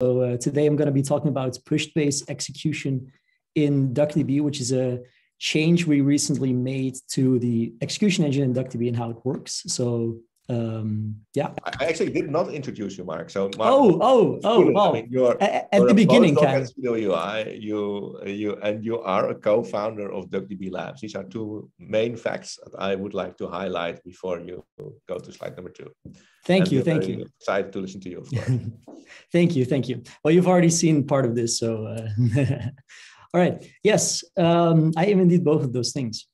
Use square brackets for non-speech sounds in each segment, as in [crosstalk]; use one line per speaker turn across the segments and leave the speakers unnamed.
uh, today I'm going to be talking about push-based execution in DuckDB, which is a change we recently made to the execution engine in DuckDB and how it works. So um, yeah.
I actually did not introduce you, Mark. So
Mark, oh, oh, oh, well, I mean, you're, at, at the beginning, kind of.
UI, you, you, and you are a co-founder of DuckDB Labs. These are two main facts that I would like to highlight before you go to slide number two.
Thank and you, thank you.
Excited to listen to you. [laughs]
thank you, thank you. Well, you've already seen part of this, so. Uh, [laughs] all right. Yes, um, I even did both of those things.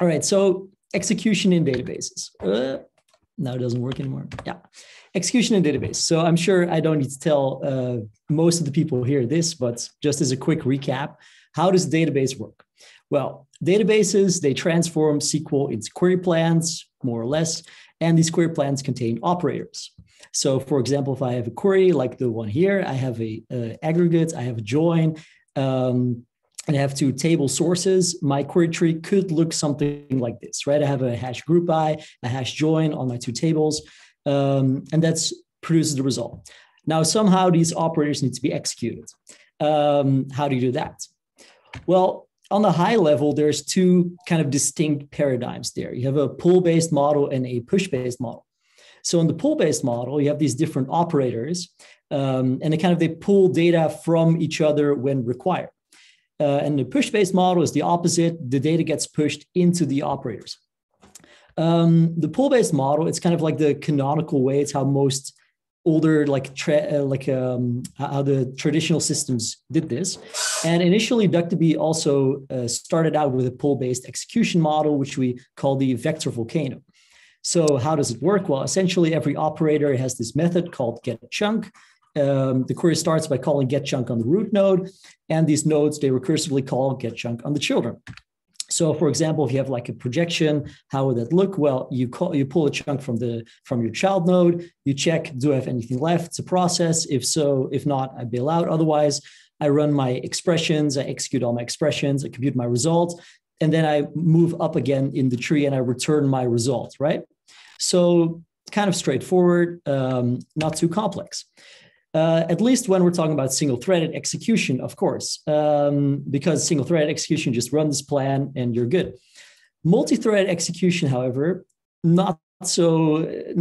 All right. So execution in databases. Uh, now it doesn't work anymore. Yeah. Execution in database. So I'm sure I don't need to tell uh, most of the people here this, but just as a quick recap, how does database work? Well, databases, they transform SQL into query plans, more or less, and these query plans contain operators. So for example, if I have a query like the one here, I have a uh, aggregate, I have a join, um, and I have two table sources, my query tree could look something like this, right? I have a hash group by, a hash join on my two tables, um, and that's produces the result. Now, somehow these operators need to be executed. Um, how do you do that? Well, on the high level, there's two kind of distinct paradigms there. You have a pull-based model and a push-based model. So in the pull-based model, you have these different operators, um, and they kind of they pull data from each other when required. Uh, and the push-based model is the opposite. The data gets pushed into the operators. Um, the pull-based model, it's kind of like the canonical way. It's how most older, like uh, like um, how the traditional systems did this. And initially, DuckDB also uh, started out with a pull-based execution model, which we call the vector volcano. So how does it work? Well, essentially, every operator has this method called get chunk, um, the query starts by calling get chunk on the root node, and these nodes they recursively call get chunk on the children. So, for example, if you have like a projection, how would that look? Well, you call you pull a chunk from the from your child node, you check do I have anything left to process? If so, if not, I bail out. Otherwise, I run my expressions, I execute all my expressions, I compute my result, and then I move up again in the tree and I return my result, right? So kind of straightforward, um, not too complex uh, at least when we're talking about single-threaded execution, of course, um, because single-threaded execution just run this plan and you're good. Multi-threaded execution, however, not so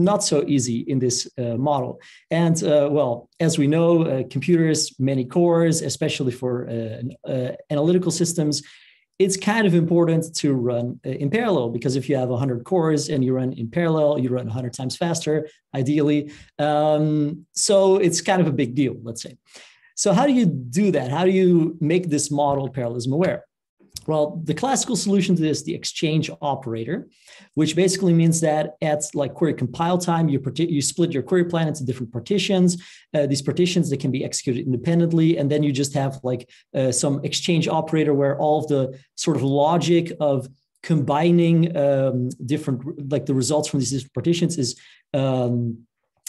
not so easy in this uh, model. And uh, well, as we know, uh, computers, many cores, especially for uh, uh, analytical systems, it's kind of important to run uh, in parallel because if you have 100 cores and you run in parallel, you run 100 times faster, ideally. Um, so it's kind of a big deal, let's say. So, how do you do that? How do you make this model parallelism aware? Well, the classical solution to this, the exchange operator, which basically means that at like query compile time, you, you split your query plan into different partitions. Uh, these partitions that can be executed independently, and then you just have like uh, some exchange operator where all of the sort of logic of combining um, different like the results from these different partitions is um,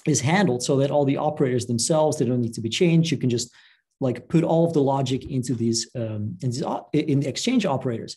is handled so that all the operators themselves they don't need to be changed. You can just like put all of the logic into these um, in, these, in the exchange operators.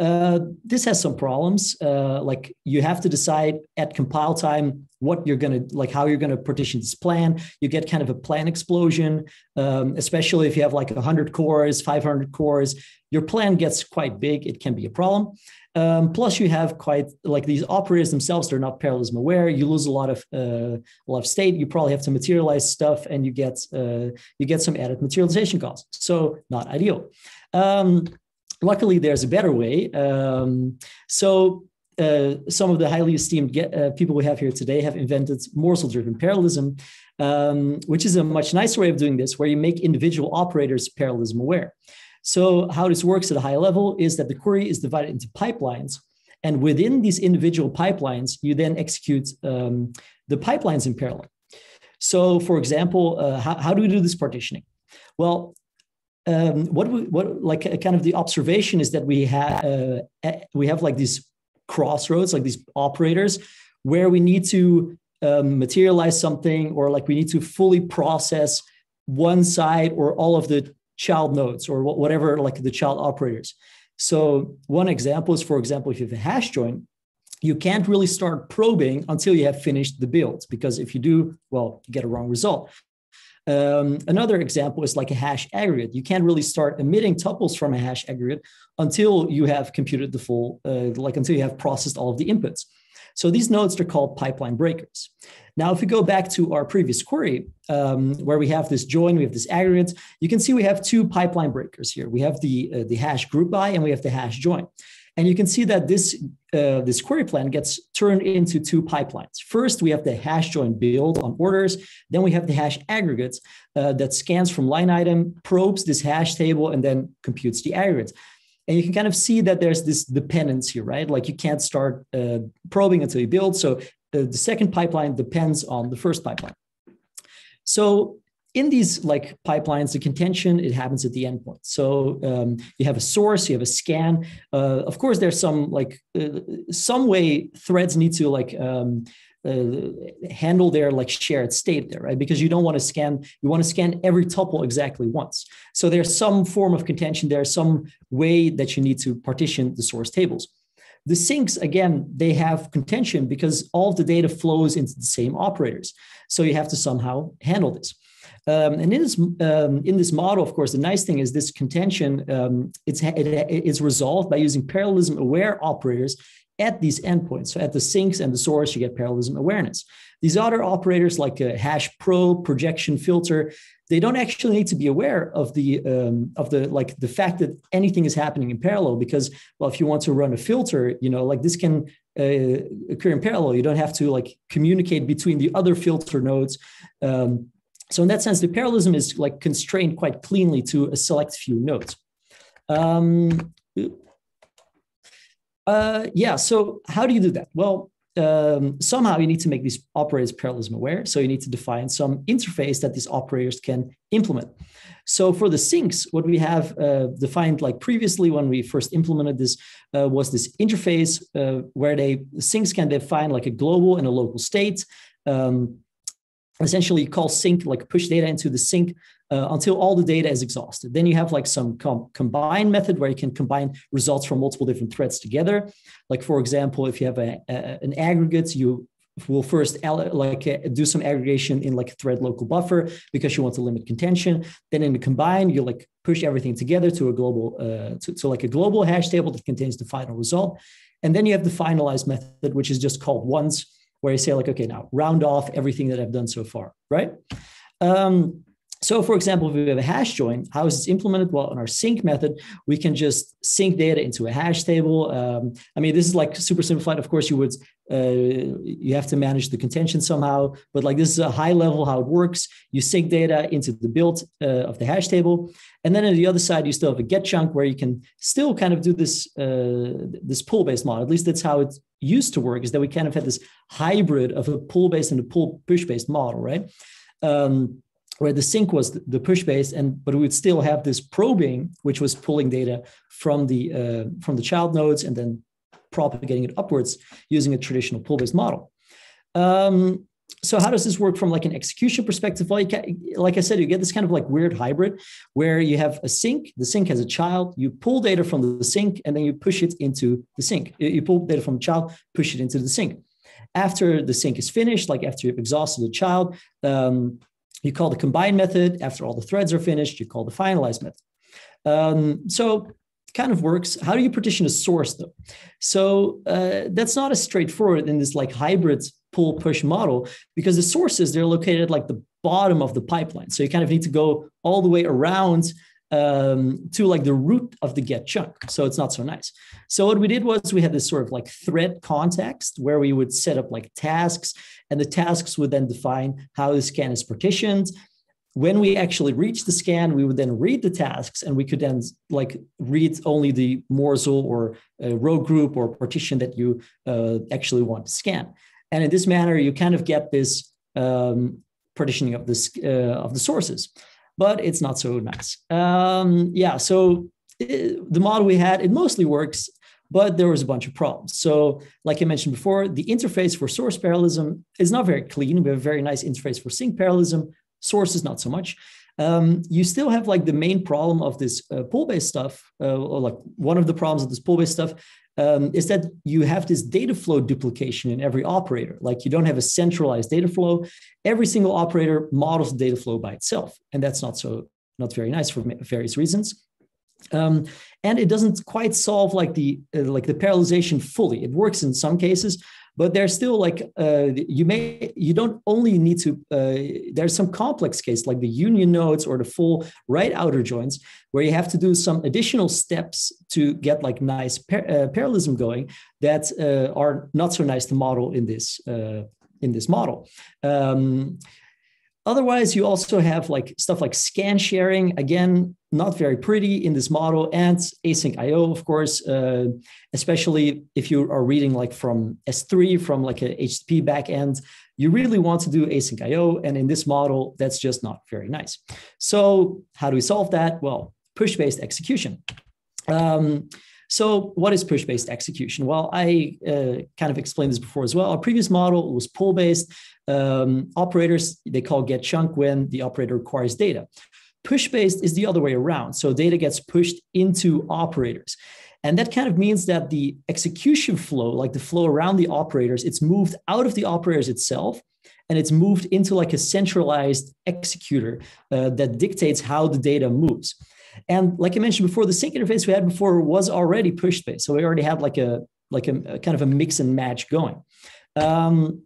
Uh, this has some problems. Uh, like you have to decide at compile time what you're going to like how you're going to partition this plan. You get kind of a plan explosion, um, especially if you have like 100 cores, 500 cores. Your plan gets quite big. It can be a problem. Um, plus, you have quite like these operators themselves; they're not parallelism aware. You lose a lot of uh, a lot of state. You probably have to materialize stuff, and you get uh, you get some added materialization costs. So, not ideal. Um, luckily, there's a better way. Um, so. Uh, some of the highly esteemed get, uh, people we have here today have invented morsel-driven parallelism, um, which is a much nicer way of doing this, where you make individual operators parallelism aware. So, how this works at a high level is that the query is divided into pipelines. And within these individual pipelines, you then execute um, the pipelines in parallel. So, for example, uh, how, how do we do this partitioning? Well, um, what we, what like kind of the observation is that we have uh, we have like these crossroads, like these operators, where we need to um, materialize something, or like we need to fully process one side or all of the child nodes or whatever, like the child operators. So one example is, for example, if you have a hash join, you can't really start probing until you have finished the build, because if you do, well, you get a wrong result. Um, another example is like a hash aggregate. You can't really start emitting tuples from a hash aggregate until you have computed the full, uh, like until you have processed all of the inputs. So these nodes are called pipeline breakers. Now, if we go back to our previous query, um, where we have this join, we have this aggregate, you can see we have two pipeline breakers here. We have the, uh, the hash group by and we have the hash join. And you can see that this, uh, this query plan gets turned into two pipelines. First, we have the hash join build on orders. Then we have the hash aggregates uh, that scans from line item, probes this hash table, and then computes the aggregates. And you can kind of see that there's this dependency, right? Like you can't start uh, probing until you build. So uh, the second pipeline depends on the first pipeline. So in these like pipelines, the contention it happens at the endpoint. So um, you have a source, you have a scan. Uh, of course, there's some like uh, some way threads need to like um, uh, handle their like shared state there, right? Because you don't want to scan, you want to scan every tuple exactly once. So there's some form of contention There's some way that you need to partition the source tables. The sinks, again, they have contention because all of the data flows into the same operators. So you have to somehow handle this. Um, and in this, um, in this model, of course, the nice thing is this contention, um, it's, it, it's resolved by using parallelism aware operators at these endpoints. So at the sinks and the source, you get parallelism awareness. These other operators like a hash probe, projection filter, they don't actually need to be aware of the um, of the like the fact that anything is happening in parallel because well if you want to run a filter you know like this can uh, occur in parallel you don't have to like communicate between the other filter nodes um, so in that sense the parallelism is like constrained quite cleanly to a select few nodes um, uh, yeah. So how do you do that? Well, um, somehow you need to make these operators parallelism aware. So you need to define some interface that these operators can implement. So for the sinks, what we have uh, defined like previously when we first implemented this uh, was this interface uh, where they sinks can define like a global and a local state. Um, essentially, you call sink, like push data into the sink uh, until all the data is exhausted. Then you have like some com- combine method where you can combine results from multiple different threads together. Like for example, if you have a, a an aggregate, you will first like uh, do some aggregation in like a thread local buffer because you want to limit contention. Then in the combine, you like push everything together to a global uh, to, to like a global hash table that contains the final result. And then you have the finalize method, which is just called once, where you say like, okay, now round off everything that I've done so far, right? Um, so for example, if we have a hash join, how is this implemented? Well, in our sink method, we can just sink data into a hash table. Um, I mean, this is like super simplified. Of course, you would, you have to manage the contention somehow, but like this is a high level how it works. You sink data into the build uh, of the hash table. And then on the other side, you still have a get chunk where you can still kind of do this, uh, this pull based model. At least that's how it used to work is that we kind of had this hybrid of a pull based and a pull push based model, right? Um, where the sink was the push base and but we would still have this probing which was pulling data from the uh, from the child nodes and then propagating it upwards using a traditional pull based model um, so how does this work from like an execution perspective well can, like i said you get this kind of like weird hybrid where you have a sink the sink has a child you pull data from the sink and then you push it into the sink you pull data from the child push it into the sink after the sink is finished like after you've exhausted the child um, you call the combine method. After all the threads are finished, you call the finalize method. Um, so kind of works. How do you partition a source though? So uh, that's not as straightforward in this like hybrid pull push model because the sources they're located at like the bottom of the pipeline. So you kind of need to go all the way around um, to like the root of the get chunk. So it's not so nice. So what we did was we had this sort of like thread context where we would set up like tasks and the tasks would then define how the scan is partitioned. When we actually reach the scan, we would then read the tasks and we could then like read only the morsel or row group or partition that you uh, actually want to scan. And in this manner, you kind of get this um, partitioning of this uh, of the sources but it's not so nice. Um, yeah, so it, uh, the model we had, it mostly works, but there was a bunch of problems. So, like I mentioned before, the interface for source parallelism is not very clean. We have a very nice interface for sink parallelism. Source is not so much. um, you still have like the main problem of this uh, pull-based stuff, uh, or like one of the problems of this pull-based stuff um, is that you have this data flow duplication in every operator. Like you don't have a centralized data flow. Every single operator models the data flow by itself, and that's not so not very nice for various reasons. Um, and it doesn't quite solve like the uh, like the parallelization fully. It works in some cases, but there's still like uh, you may you don't only need to uh, there's some complex case like the union nodes or the full right outer joins where you have to do some additional steps to get like nice par- uh, parallelism going that uh, are not so nice to model in this uh, in this model. Um, Otherwise, you also have like stuff like scan sharing. Again, not very pretty in this model, and async IO, of course, uh, especially if you are reading like from S3 from like a HTTP backend. You really want to do async IO, and in this model, that's just not very nice. So, how do we solve that? Well, push-based execution. Um, so, what is push based execution? Well, I uh, kind of explained this before as well. Our previous model was pull based. Um, operators, they call get chunk when the operator requires data. Push based is the other way around. So, data gets pushed into operators. And that kind of means that the execution flow, like the flow around the operators, it's moved out of the operators itself and it's moved into like a centralized executor uh, that dictates how the data moves. And like I mentioned before, the sink interface we had before was already push based. So we already had like a like a, a kind of a mix and match going. Um,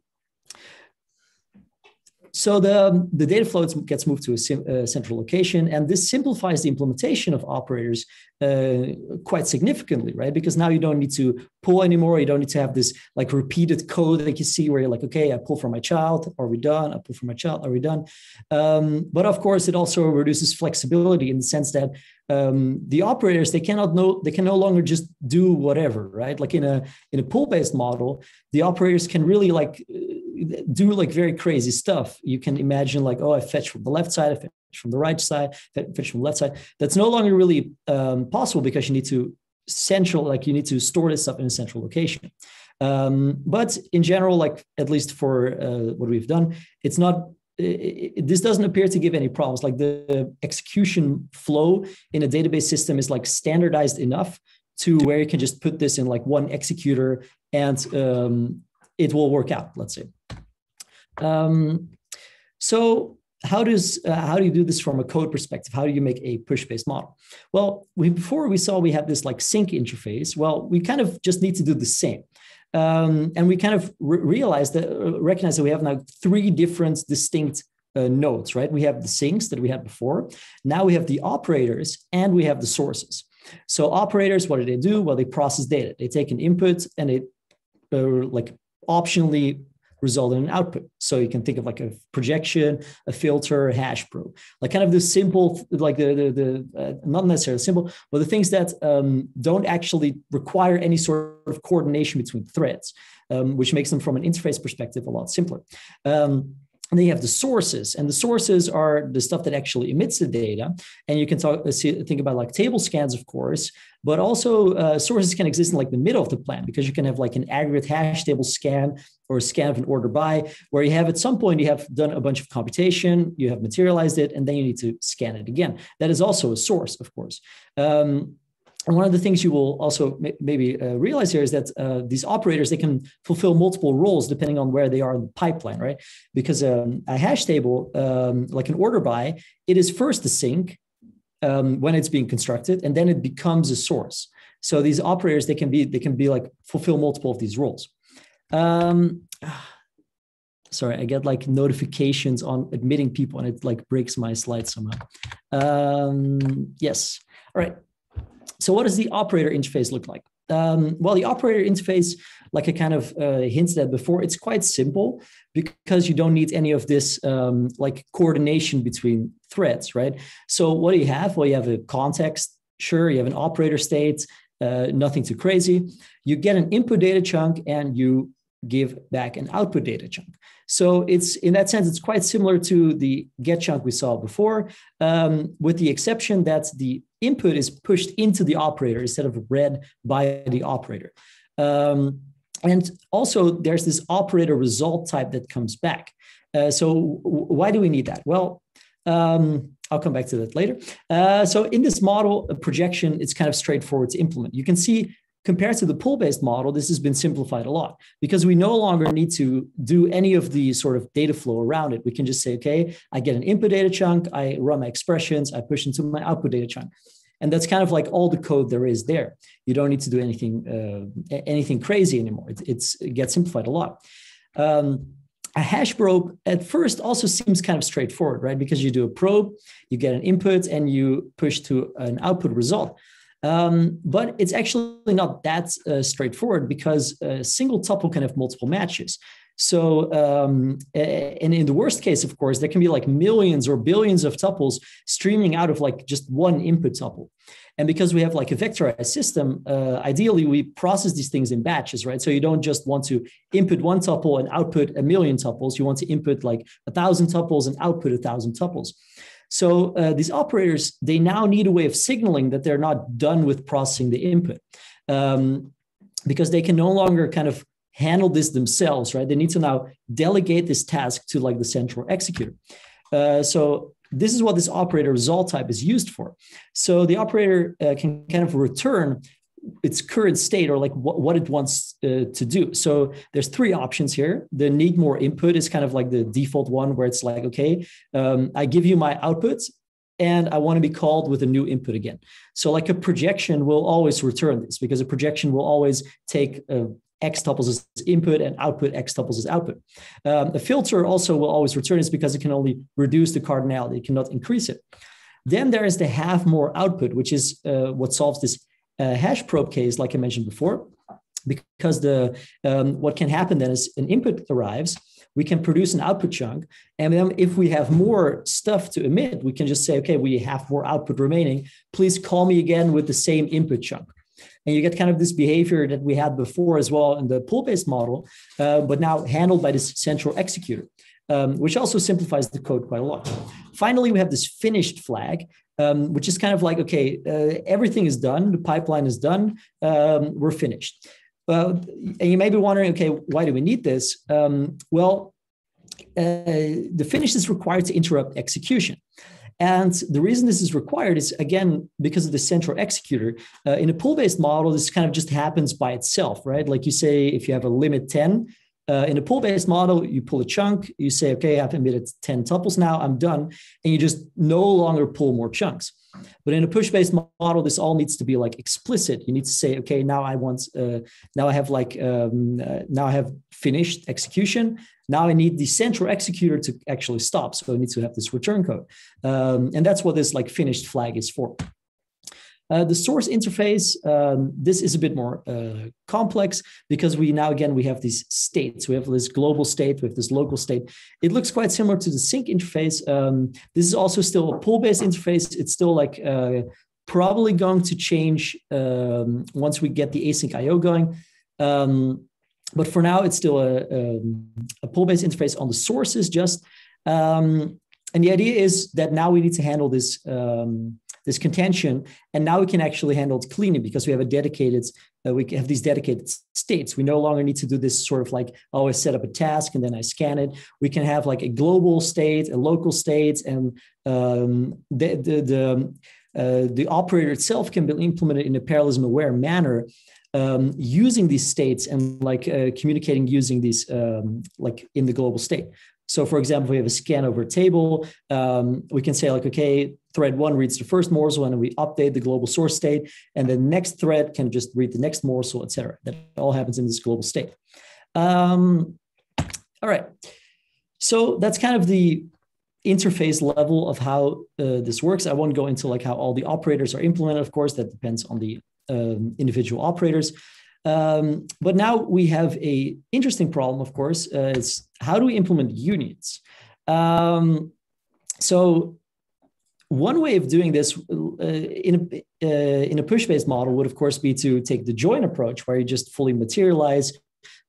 so the, the data flow gets moved to a, sim, a, central location, and this simplifies the implementation of operators uh, quite significantly, right? Because now you don't need to pull anymore. You don't need to have this like repeated code that you see where you're like, okay, I pull for my child, are we done? I pull for my child, are we done? Um, but of course, it also reduces flexibility in the sense that um, the operators they cannot know they can no longer just do whatever, right? Like in a in a pull based model, the operators can really like do like very crazy stuff. You can imagine like, oh, I fetch from the left side, I fetch from the right side, fetch from the left side. That's no longer really um, possible because you need to central, like you need to store this stuff in a central location. Um, but in general, like at least for uh, what we've done, it's not. It, this doesn't appear to give any problems. Like the execution flow in a database system is like standardized enough to where you can just put this in like one executor and um, it will work out, let's say. Um, so how does uh, how do you do this from a code perspective? How do you make a push-based model? Well, we, before we saw we had this like sink interface. Well, we kind of just need to do the same. Um, and we kind of re- realize that uh, recognize that we have now three different distinct uh, nodes, right? We have the sinks that we had before. Now we have the operators and we have the sources. So operators, what do they do? Well, they process data. They take an input and they uh, like optionally result in an output. So you can think of like a projection, a filter, a hash probe, like kind of the simple, like the the, the uh, not necessarily simple, but the things that um, don't actually require any sort of coordination between threads, um, which makes them from an interface perspective a lot simpler. Um, and then you have the sources, and the sources are the stuff that actually emits the data. And you can talk, uh, see, think about like table scans, of course, but also uh, sources can exist in like the middle of the plan because you can have like an aggregate hash table scan or a scan of an order by, where you have at some point you have done a bunch of computation, you have materialized it, and then you need to scan it again. That is also a source, of course. Um, and one of the things you will also maybe uh, realize here is that uh, these operators they can fulfill multiple roles depending on where they are in the pipeline, right? Because um, a hash table, um, like an order by, it is first a sink um, when it's being constructed, and then it becomes a source. So these operators they can be they can be like fulfill multiple of these roles. Um, [sighs] sorry, I get like notifications on admitting people, and it like breaks my slide somehow. Um, yes. All right. So what does the operator interface look like? Um, well, the operator interface, like I kind of uh, hinted at before, it's quite simple because you don't need any of this um, like coordination between threads, right? So what do you have? Well, you have a context, sure, you have an operator state, uh, nothing too crazy. You get an input data chunk and you give back an output data chunk. So it's in that sense, it's quite similar to the get chunk we saw before, um, with the exception that the input is pushed into the operator instead of read by the operator. Um, and also there's this operator result type that comes back. Uh, so why do we need that? Well, um, I'll come back to that later. Uh, so in this model, projection, it's kind of straightforward to implement. You can see compared to the pull based model, this has been simplified a lot because we no longer need to do any of the sort of data flow around it. We can just say, okay, I get an input data chunk, I run my expressions, I push into my output data chunk. And that's kind of like all the code there is there. You don't need to do anything uh, anything crazy anymore. It, it's, it gets simplified a lot. Um, a hash probe at first also seems kind of straightforward, right? Because you do a probe, you get an input, and you push to an output result. Um, but it's actually not that uh, straightforward because a single tuple can have multiple matches. So, um, and in the worst case, of course, there can be like millions or billions of tuples streaming out of like just one input tuple. And because we have like a vectorized system, uh, ideally we process these things in batches, right? So you don't just want to input one tuple and output a million tuples. You want to input like a thousand tuples and output a thousand tuples. So uh, these operators, they now need a way of signaling that they're not done with processing the input. Um, because they can no longer kind of handle this themselves, right? They need to now delegate this task to like the central executor. Uh, so this is what this operator result type is used for. So the operator uh, can kind of return its current state or like what, what it wants uh, to do. So there's three options here. The need more input is kind of like the default one where it's like, okay, um, I give you my outputs and I want to be called with a new input again. So like a projection will always return this because a projection will always take a x tuples as input and output x tuples as output. Um, a filter also will always return this because it can only reduce the cardinality, it cannot increase it. Then there is the have more output, which is uh, what solves this uh, hash probe case, like I mentioned before, because the um, what can happen then is an input arrives, we can produce an output chunk, and then if we have more stuff to emit, we can just say, okay, we have more output remaining. Please call me again with the same input chunk and you get kind of this behavior that we had before as well in the pull-based model, uh, but now handled by this central executor, um, which also simplifies the code quite a lot. Finally, we have this finished flag, um, which is kind of like, okay, uh, everything is done, the pipeline is done, um, we're finished. Uh, and you may be wondering, okay, why do we need this? Um, well, uh, the finish is required to interrupt execution. And the reason this is required is again because of the central executor. Uh, in a pull-based model, this kind of just happens by itself, right? Like you say, if you have a limit 10, uh, in a pull-based model, you pull a chunk, you say, okay, I've emitted 10 tuples now, I'm done, and you just no longer pull more chunks. But in a push-based model, this all needs to be like explicit. You need to say, okay, now I want, uh, now I have like, um, uh, now I have finished execution. Now I need the central executor to actually stop. So I need to have this return code. Um, and that's what this like finished flag is for. Uh, the source interface, um, this is a bit more uh, complex because we now, again, we have these states. We have this global state, we have this local state. It looks quite similar to the sink interface. Um, this is also still a pull-based interface. It's still like uh, probably going to change um, once we get the async IO going. Um, but for now, it's still a, um, a pull-based interface on the sources just. Um, and the idea is that now we need to handle this um, this contention, and now we can actually handle it cleanly because we have a dedicated uh, we have these dedicated states. We no longer need to do this sort of like always set up a task and then I scan it. We can have like a global state, a local state, and um, the the the, uh, the operator itself can be implemented in a parallelism aware manner um, using these states and like uh, communicating using these um, like in the global state. So, for example, we have a scan over table. Um, we can say like, okay, thread one reads the first morsel, and we update the global source state, and the next thread can just read the next morsel, etc. That all happens in this global state. Um, all right. So that's kind of the interface level of how uh, this works. I won't go into like how all the operators are implemented. Of course, that depends on the um, individual operators. Um, but now we have a interesting problem, of course. Uh, it's how do we implement unions? Um, so one way of doing this uh, in a, uh, in a push-based model would, of course, be to take the join approach, where you just fully materialize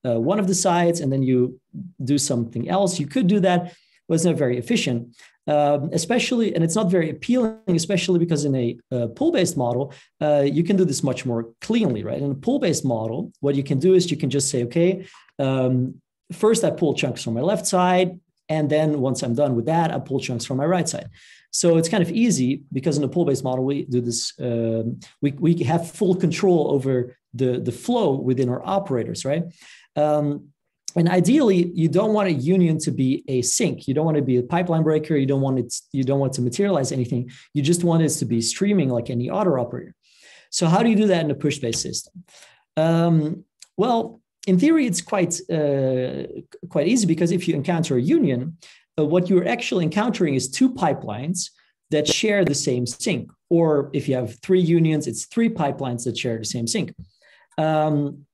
uh, one of the sides and then you do something else. You could do that, not very efficient um, especially, and it's not very appealing, especially because in a, a pull-based model, uh, you can do this much more cleanly, right? In a pull based model, what you can do is you can just say, okay, um, first I pull chunks from my left side, and then once I'm done with that, I pull chunks from my right side. So it's kind of easy because in a pull based model, we do this, um, we, we have full control over the, the flow within our operators, right? Um, and ideally, you don't want a union to be a sink. You don't want to be a pipeline breaker. You don't want it. You don't want to materialize anything. You just want it to be streaming like any other operator. So how do you do that in a push-based system? Um, well, in theory, it's quite uh, quite easy because if you encounter a union, uh, what you're actually encountering is two pipelines that share the same sink. Or if you have three unions, it's three pipelines that share the same sink. Um,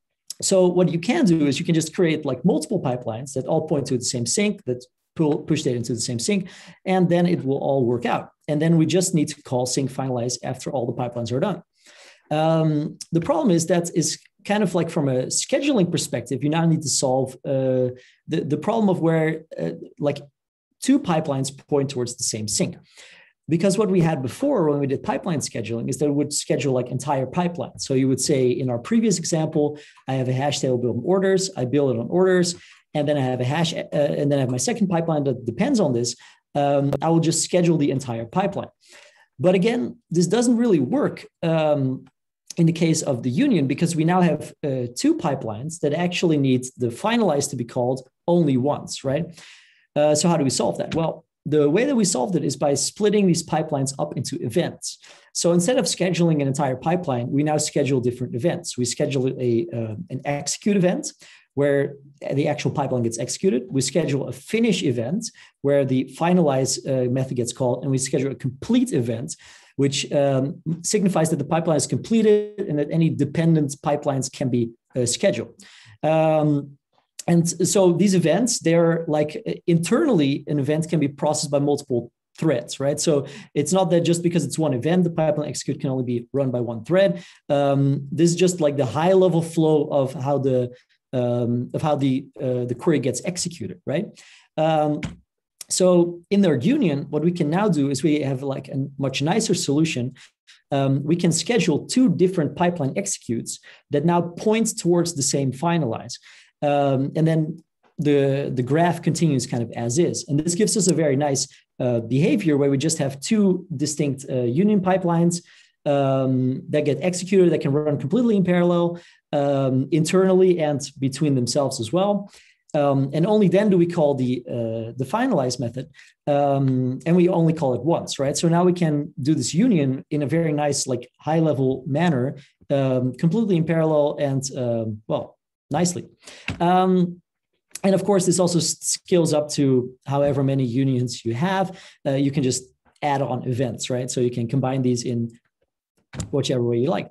so what you can do is you can just create like multiple pipelines that all point to the same sink that pull, push data into the same sink, and then it will all work out. And then we just need to call sink finalize after all the pipelines are done. Um, the problem is that is kind of like from a scheduling perspective, you now need to solve uh, the, the problem of where uh, like two pipelines point towards the same sink. Because what we had before when we did pipeline scheduling is that it would schedule like entire pipelines. So you would say in our previous example, I have a hash table built on orders, I build it on orders, and then I have a hash, uh, and then I have my second pipeline that depends on this. Um, I will just schedule the entire pipeline. But again, this doesn't really work um, in the case of the union because we now have uh, two pipelines that actually need the finalized to be called only once, right? Uh, so how do we solve that? Well, the way that we solved it is by splitting these pipelines up into events. So instead of scheduling an entire pipeline, we now schedule different events. We schedule a uh, an execute event where the actual pipeline gets executed. We schedule a finish event where the finalize uh, method gets called, and we schedule a complete event, which um, signifies that the pipeline is completed and that any dependent pipelines can be uh, scheduled. Um, and so these events, they're like internally, an event can be processed by multiple threads, right? So it's not that just because it's one event, the pipeline execute can only be run by one thread. Um, this is just like the high level flow of how the um, of how the uh, the query gets executed, right? Um, so in their union, what we can now do is we have like a much nicer solution. Um, we can schedule two different pipeline executes that now point towards the same finalize. Um, and then the, the graph continues kind of as is. And this gives us a very nice uh, behavior where we just have two distinct uh, union pipelines um, that get executed that can run completely in parallel um, internally and between themselves as well. Um, and only then do we call the uh, the finalize method, um, and we only call it once, right? So now we can do this union in a very nice, like high level manner, um, completely in parallel and um, well, nicely. Um, and of course, this also scales up to however many unions you have. Uh, you can just add on events, right? So you can combine these in whichever way you like.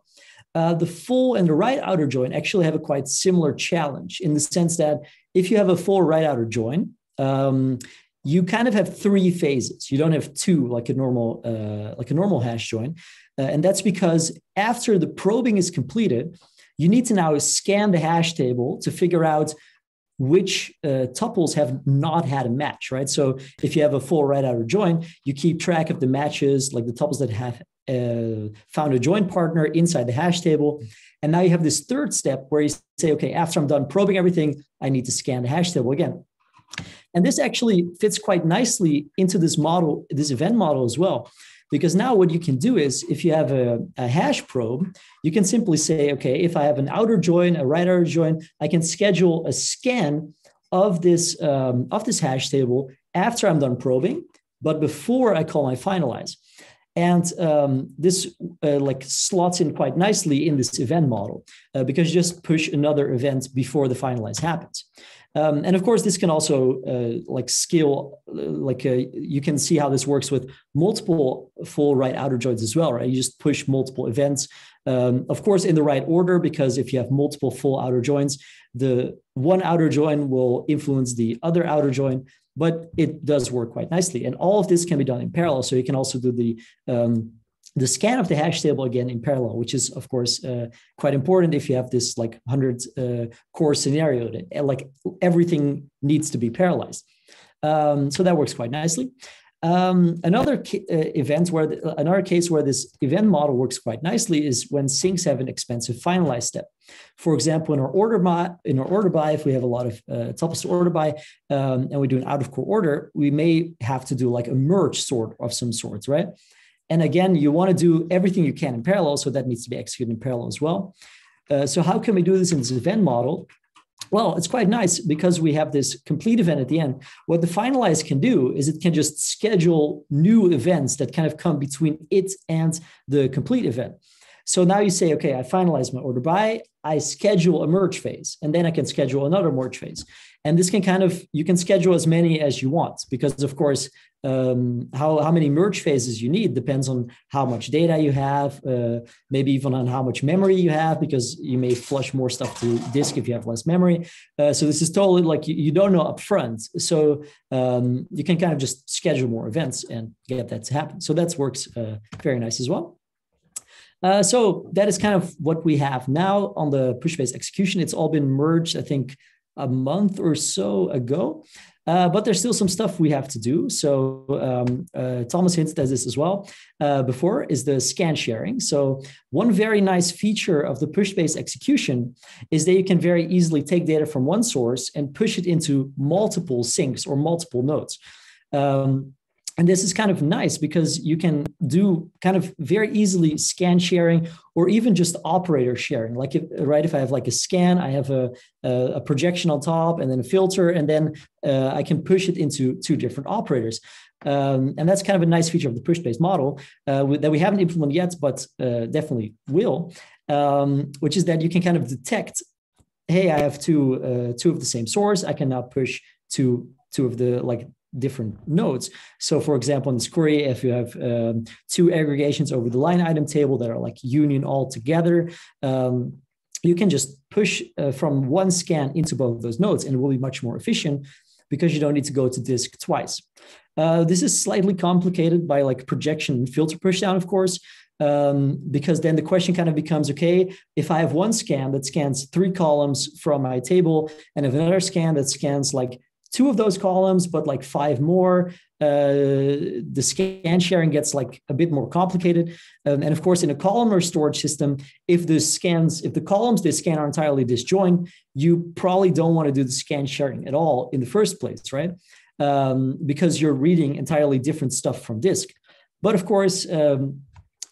Uh, the full and the right outer join actually have a quite similar challenge in the sense that if you have a full right outer join, um, you kind of have three phases. You don't have two like a normal uh, like a normal hash join, uh, and that's because after the probing is completed, you need to now scan the hash table to figure out which uh, tuples have not had a match, right? So if you have a full right outer join, you keep track of the matches, like the tuples that have uh, found a join partner inside the hash table. And now you have this third step where you say, okay, after I'm done probing everything, I need to scan the hash table again. And this actually fits quite nicely into this model, this event model as well, because now what you can do is if you have a, a, hash probe, you can simply say, okay, if I have an outer join, a right outer join, I can schedule a scan of this, um, of this hash table after I'm done probing, but before I call my finalize. And um, this uh, like slots in quite nicely in this event model uh, because you just push another event before the finalize happens. Um, and of course, this can also uh, like scale, uh, like uh, you can see how this works with multiple full right outer joins as well, right? You just push multiple events, um, of course, in the right order, because if you have multiple full outer joins, the one outer join will influence the other outer join, but it does work quite nicely. And all of this can be done in parallel. So you can also do the um, the scan of the hash table again in parallel, which is of course uh, quite important if you have this like 100 uh, core scenario that uh, like everything needs to be parallelized. Um, so that works quite nicely. Um, another ca- uh, event where the, another case where this event model works quite nicely is when sinks have an expensive finalize step. For example, in our order by in our order by, if we have a lot of uh, tuples to order by, um, and we do an out of core order, we may have to do like a merge sort of some sorts, right? And again, you want to do everything you can in parallel, so that needs to be executed in parallel as well. Uh, so how can we do this in this event model? Well, it's quite nice because we have this complete event at the end. What the finalize can do is it can just schedule new events that kind of come between it and the complete event. So now you say, okay, I finalize my order by, I schedule a merge phase, and then I can schedule another merge phase. And this can kind of, you can schedule as many as you want because, of course, um, how, how many merge phases you need depends on how much data you have, uh, maybe even on how much memory you have, because you may flush more stuff to disk if you have less memory. Uh, so this is totally like you, you don't know upfront. So um, you can kind of just schedule more events and get that to happen. So that works uh, very nice as well. Uh, so that is kind of what we have now on the push-based execution. It's all been merged, I think, a month or so ago. Uh, but there's still some stuff we have to do. So um, uh, Thomas hinted at this as well uh, before is the scan sharing. So one very nice feature of the push-based execution is that you can very easily take data from one source and push it into multiple sinks or multiple nodes. Um, and this is kind of nice because you can do kind of very easily scan sharing or even just operator sharing. Like if, right if i have like a scan i have a, a, projection on top and then a filter and then uh, i can push it into two different operators. Um, and that's kind of a nice feature of the push-based model uh, that we haven't implemented yet but uh, definitely will um, which is that you can kind of detect hey i have two uh, two of the same source. I can now push two two of the like different nodes. So, for example, in query, if you have um, two aggregations over the line item table that are like union all together, um, you can just push uh, from one scan into both of those nodes, and it will be much more efficient because you don't need to go to disk twice. Uh, this is slightly complicated by like projection and filter pushdown, of course, um, because then the question kind of becomes okay if i have one scan that scans three columns from my table and if another scan that scans like two of those columns, but like five more. Uh, the scan sharing gets like a bit more complicated. Um, and of course, in a columnar storage system, if the scans, if the columns they scan are entirely disjoint, you probably don't want to do the scan sharing at all in the first place, right? Um, because you're reading entirely different stuff from disk. But of course, um,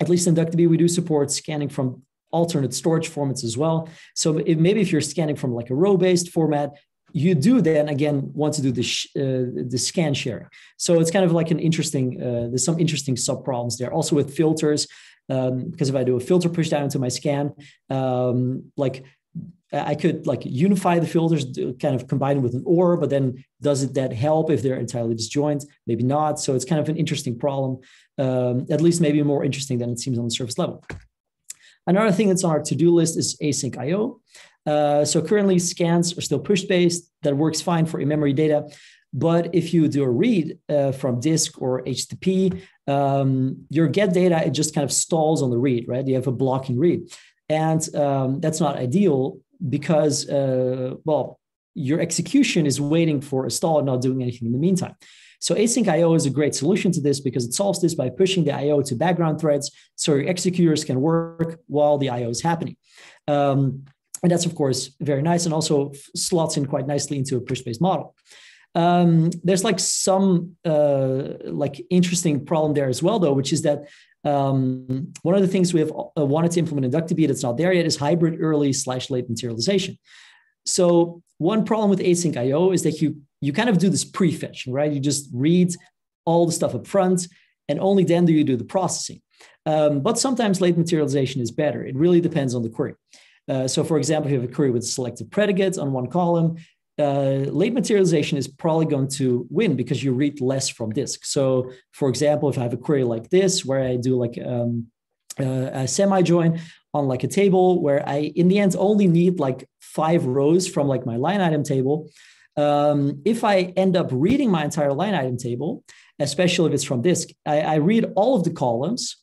at least in DuckDB, we do support scanning from alternate storage formats as well. So if, maybe if you're scanning from like a row-based format, you do then again want to do the sh- uh, the scan sharing. So it's kind of like an interesting. Uh, there's some interesting sub problems there. Also with filters, um, because if I do a filter push down into my scan, um, like I could like unify the filters, kind of combine with an OR, but then does it that help if they're entirely disjoint? Maybe not. So it's kind of an interesting problem, um, at least maybe more interesting than it seems on the surface level. Another thing that's on our to-do list is async IO. Uh, so currently scans are still push based. That works fine for in-memory data. But if you do a read uh, from disk or HTTP, um, your get data, it just kind of stalls on the read, right? You have a blocking read. And um, that's not ideal because, uh, well, your execution is waiting for a stall and not doing anything in the meantime. So async IO is a great solution to this because it solves this by pushing the IO to background threads so your executors can work while the IO is happening. Um, and that's, of course, very nice and also slots in quite nicely into a push-based model. Um, there's like some uh, like interesting problem there as well, though, which is that um, one of the things we have uh, wanted to implement in DuckDB that's not there yet is hybrid early slash late materialization. So one problem with async IO is that you you kind of do this prefetching, right? You just read all the stuff up front, and only then do you do the processing. Um, but sometimes late materialization is better. It really depends on the query. Uh, so for example, if you have a query with selected predicates on one column, uh, late materialization is probably going to win because you read less from disk. So for example, if I have a query like this, where I do like um, uh, a semi-join on like a table where I, in the end, only need like five rows from like my line item table. Um, if I end up reading my entire line item table, especially if it's from disk, I, I read all of the columns,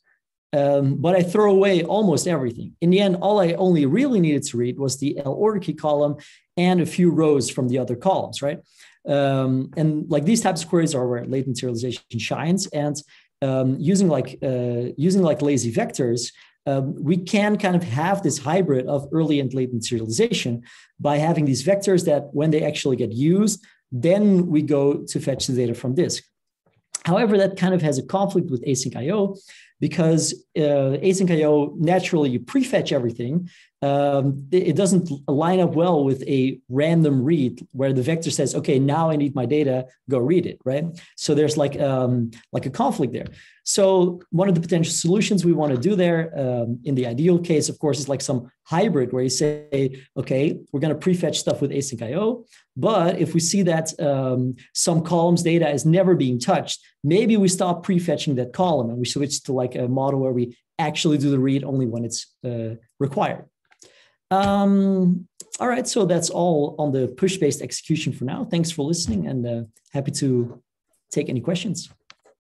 um, but I throw away almost everything. In the end, all I only really needed to read was the L order key column and a few rows from the other columns, right? Um, and like these types of queries are where late materialization shines. And um, using like uh, using like lazy vectors, um, we can kind of have this hybrid of early and late materialization by having these vectors that when they actually get used, then we go to fetch the data from disk. However, that kind of has a conflict with async IO because uh, async IO naturally you prefetch everything. Um, it, doesn't line up well with a random read where the vector says, "Okay, now I need my data. Go read it." Right. So there's like um, like a conflict there. So one of the potential solutions we want to do there, um, in the ideal case, of course, is like some hybrid where you say, "Okay, we're going to prefetch stuff with async IO, but if we see that um, some columns data is never being touched, maybe we stop prefetching that column and we switch to like a model where we actually do the read only when it's uh, required. Um, all right, so that's all on the push-based execution for now. Thanks for listening and uh, happy to take any questions.